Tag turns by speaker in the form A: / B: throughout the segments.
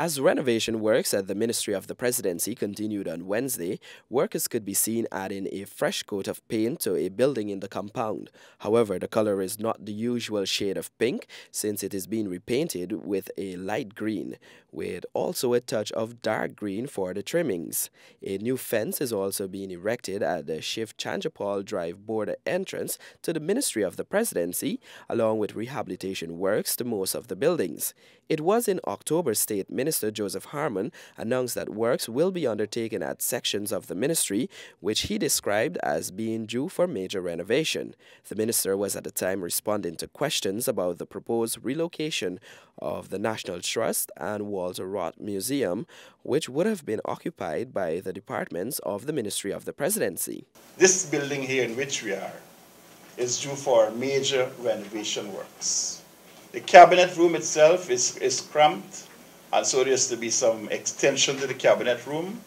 A: As renovation works at the Ministry of the Presidency continued on Wednesday, workers could be seen adding a fresh coat of paint to a building in the compound. However, the color is not the usual shade of pink since it is being repainted with a light green, with also a touch of dark green for the trimmings. A new fence is also being erected at the Shiv Chanderpaul Drive border entrance to the Ministry of the Presidency, along with rehabilitation works to most of the buildings. It was in October State Ministry Minister Joseph Harmon announced that works will be undertaken at sections of the ministry, which he described as being due for major renovation. The minister was at the time responding to questions about the proposed relocation of the National Trust and Walter Roth Museum, which would have been occupied by the departments of the Ministry of the Presidency.
B: This building here in which we are is due for major renovation works. The cabinet room itself is, is cramped and so there's to be some extension to the cabinet room,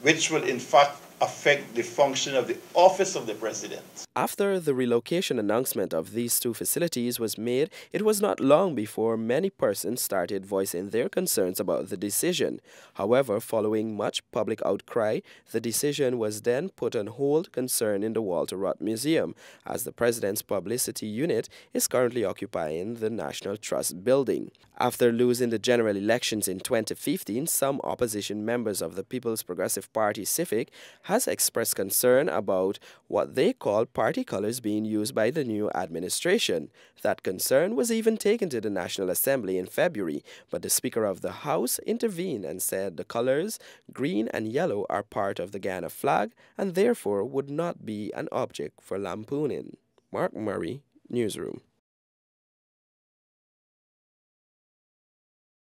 B: which will in fact affect the function of the office of the president.
A: After the relocation announcement of these two facilities was made, it was not long before many persons started voicing their concerns about the decision. However, following much public outcry, the decision was then put on hold concerning the Walter Roth Museum, as the president's publicity unit is currently occupying the National Trust building. After losing the general elections in 2015, some opposition members of the People's Progressive Party (Civic) has expressed concern about what they call party colors being used by the new administration. That concern was even taken to the National Assembly in February, but the Speaker of the House intervened and said the colors, green and yellow, are part of the Guyana flag and therefore would not be an object for lampooning. Mark Murray, Newsroom.